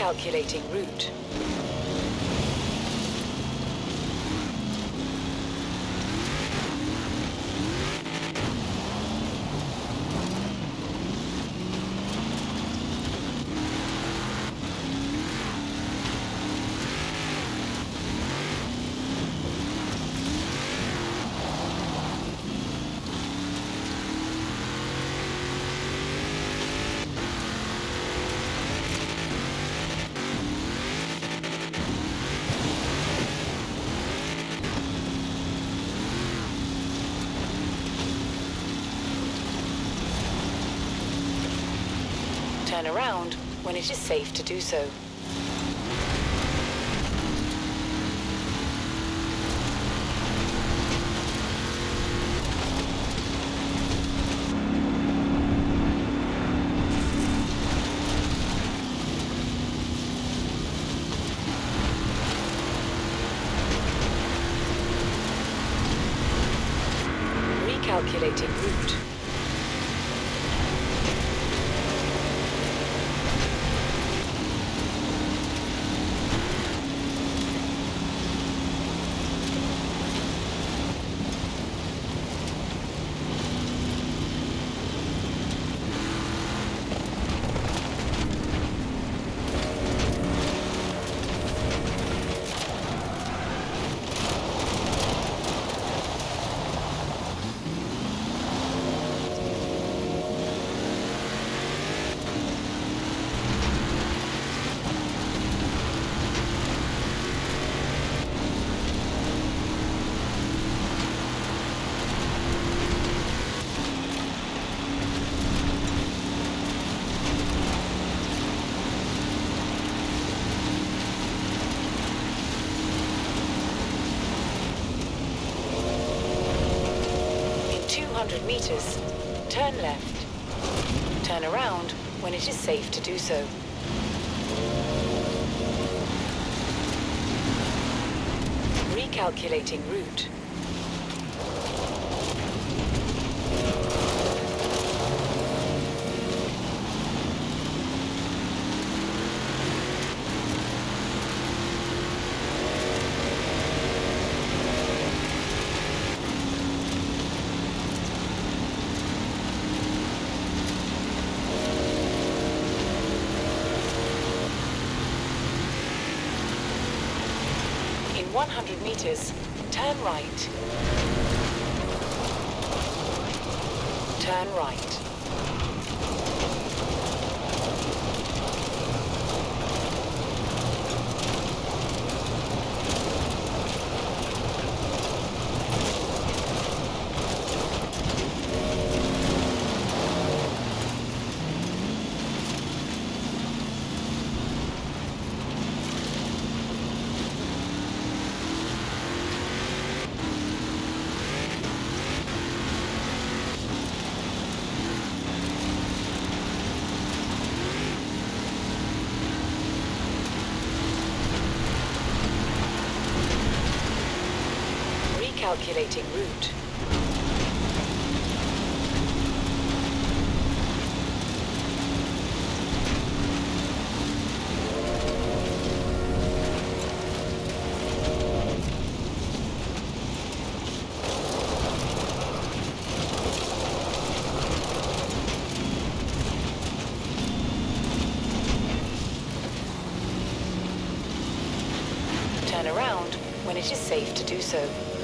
Recalculating route. Turn around when it is safe to do so. Recalculating route. 200 meters, turn left. Turn around when it is safe to do so. Recalculating route. 100 meters, turn right. Turn right. Recalculating route. Turn around when it is safe to do so.